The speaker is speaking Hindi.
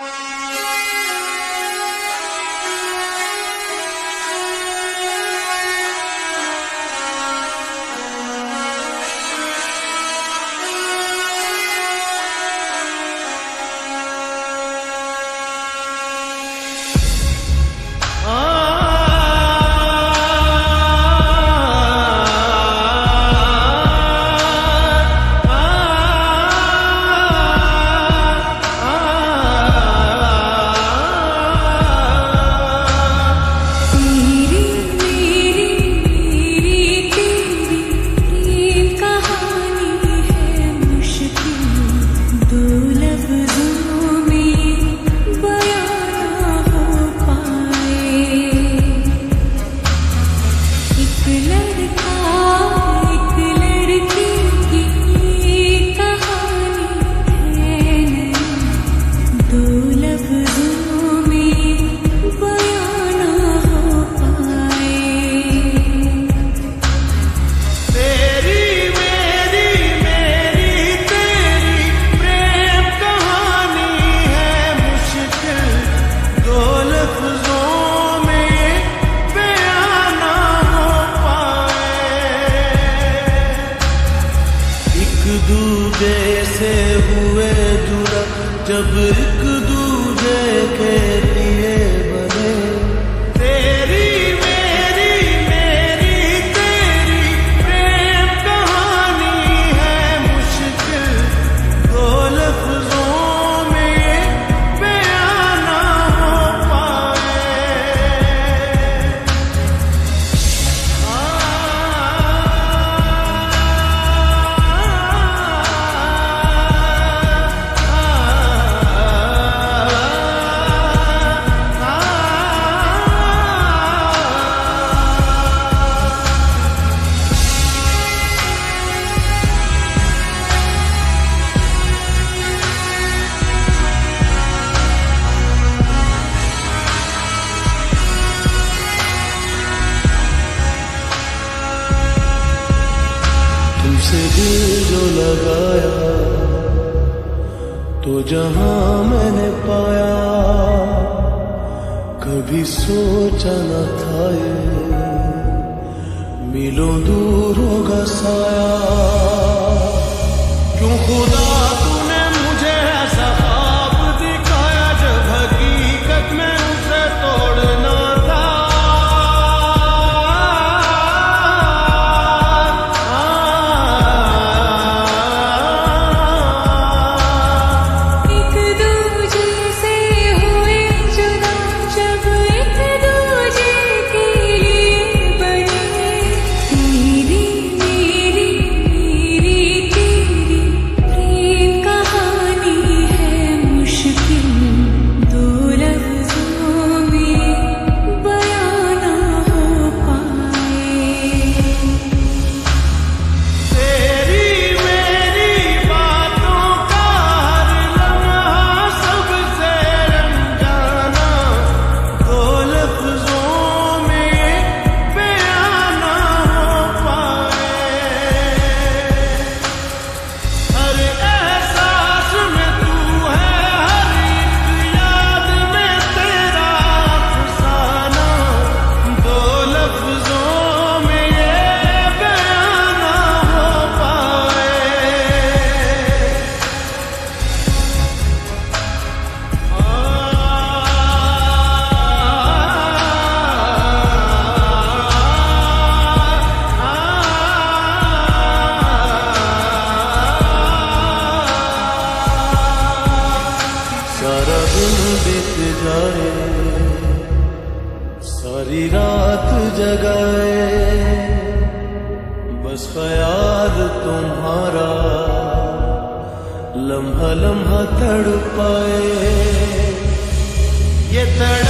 you रब को जहाँ मैंने पाया कभी सोचा न था ये। मिलो दूर होगा साया क्यों खुदा सारी रात जगाए। बस ख्याल तुम्हारा लम्हा लम्हा तड़ पाए ये तड़